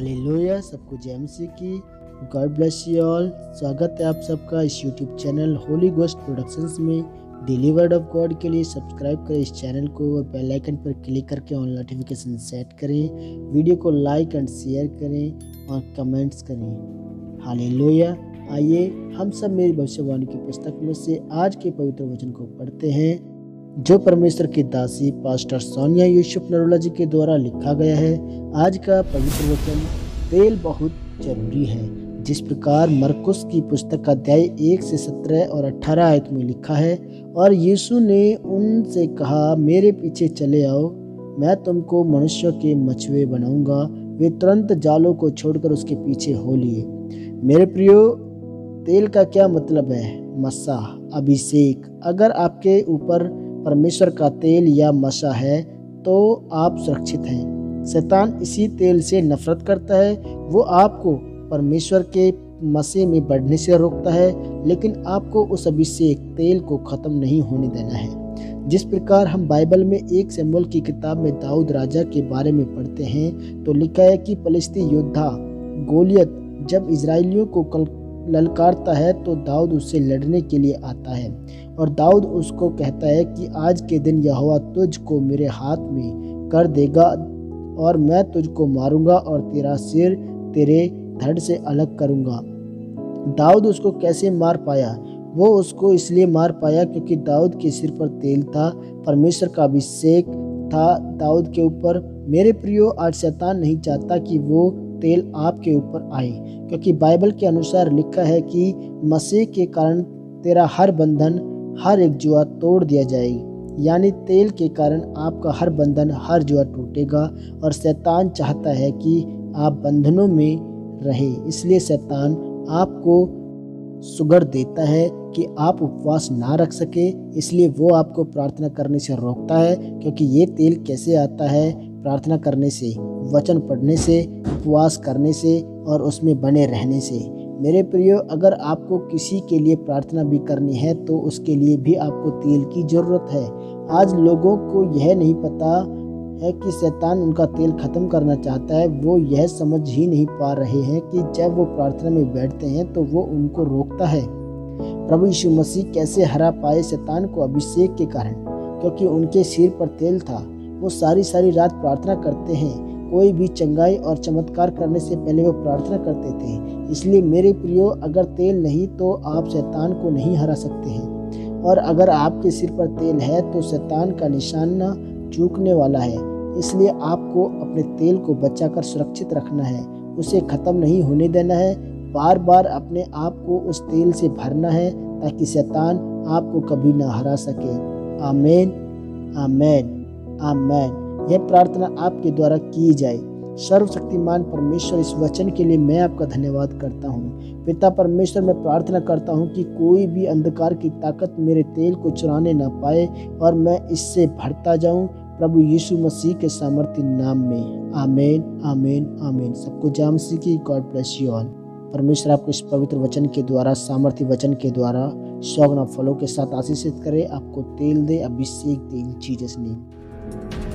Hallelujah, सबको जय मसीह की। गॉड ब्लेस यू ऑल स्वागत है आप सबका इस YouTube channel Holy Ghost productions में। डेली वर्ड ऑफ़ गॉड के लिए सब्सक्राइब करें इस चैनल को और बेल आइकन पर क्लिक करके ऑन नोटिफिकेशन सेट करें। वीडियो को लाइक एंड शेयर करें और कमेंट्स करें। हालेलुया। आइए हम सब मेरी भविष्यवाणी की पुस्तक में से आज के पवित्र वचन को पढ़ते हैं। जो परमेश्वर की दासी, पास्टर सोनिया यूसुफ नरोला जी के द्वारा लिखा गया है, आज का पवित्र वचन तेल बहुत ज़रूरी है। जिस प्रकार मरकुस की पुस्तक अध्याय एक से सत्रह और अठारह आयत में लिखा है, और यीशु ने उनसे कहा, मेरे पीछे चले आओ, मैं तुमको मनुष्य के मछुए बनाऊँगा, वे तुरंत जालों को छोड़कर उसके पीछे हो लिए। मेरे प्रियो, तेल का क्या मतलब है? मसा अभिषेक, अगर आपके ऊपर परमेश्वर का तेल या मसा है तो आप सुरक्षित हैं। शैतान इसी तेल से नफरत करता है, वो आपको परमेश्वर के मसीह में बढ़ने से रोकता है, लेकिन आपको उस अभिषेक तेल को ख़त्म नहीं होने देना है। जिस प्रकार हम बाइबल में एक सिम्बल की किताब में दाऊद राजा के बारे में पढ़ते हैं तो लिखा है कि फलिस्ती योद्धा गोलियत जब इसराइलियों को कल ललकारता है तो दाऊद उससे लड़ने के लिए आता है। और दाऊद उसको कहता है कि आज के दिन यहोवा तुझको मेरे हाथ में कर देगा और मैं तुझको मारूँगा और तेरा सिर तेरे धड़ से अलग करूँगा। दाऊद उसको कैसे मार पाया? वो उसको इसलिए मार पाया क्योंकि दाऊद के सिर पर तेल था, परमेश्वर का अभिषेक था दाऊद के ऊपर। मेरे प्रियो, आज शैतान नहीं चाहता कि वो तेल आपके ऊपर आए क्योंकि बाइबल के अनुसार लिखा है कि मसीह के कारण तेरा हर बंधन, हर एक जुआ तोड़ दिया जाएगी। यानी तेल के कारण आपका हर बंधन, हर जुआ टूटेगा और शैतान चाहता है कि आप बंधनों में रहे। इसलिए शैतान आपको सुगर देता है कि आप उपवास ना रख सके। इसलिए वो आपको प्रार्थना करने से रोकता है, क्योंकि ये तेल कैसे आता है? प्रार्थना करने से, वचन पढ़ने से, उपवास करने से और उसमें बने रहने से। मेरे प्रियो, अगर आपको किसी के लिए प्रार्थना भी करनी है तो उसके लिए भी आपको तेल की ज़रूरत है। आज लोगों को यह नहीं पता है कि शैतान उनका तेल ख़त्म करना चाहता है। वो यह समझ ही नहीं पा रहे हैं कि जब वो प्रार्थना में बैठते हैं तो वो उनको रोकता है। प्रभु यीशु मसीह कैसे हरा पाए शैतान को अभिषेक के कारण? क्योंकि उनके सिर पर तेल था। वो सारी सारी रात प्रार्थना करते हैं। कोई भी चंगाई और चमत्कार करने से पहले वो प्रार्थना करते थे। इसलिए मेरे प्रियो, अगर तेल नहीं तो आप शैतान को नहीं हरा सकते हैं। और अगर आपके सिर पर तेल है तो शैतान का निशाना चूकने वाला है। इसलिए आपको अपने तेल को बचाकर सुरक्षित रखना है। उसे ख़त्म नहीं होने देना है। बार बार अपने आप को उस तेल से भरना है ताकि शैतान आपको कभी ना हरा सके। आमेन। आमेन। आमेन। यह प्रार्थना आपके द्वारा की जाए। सर्वशक्तिमान परमेश्वर, इस वचन के लिए मैं आपका धन्यवाद करता हूँ। पिता परमेश्वर, मैं प्रार्थना करता हूँ कि कोई भी अंधकार की ताकत मेरे तेल को चुराने ना पाए और मैं इससे भरता जाऊँ। प्रभु यीशु मसीह के सामर्थ्य नाम में। आमेन आमेन आमेन। सबको जाम मसीह की गॉड ब्लेस यू ऑल। परमेश्वर आपको इस पवित्र वचन के द्वारा, सामर्थ्य वचन के द्वारा, सौगना फलों के साथ आशीषित करे। आपको तेल दे, अभिषेक दे इन चीज़ ने Thank you.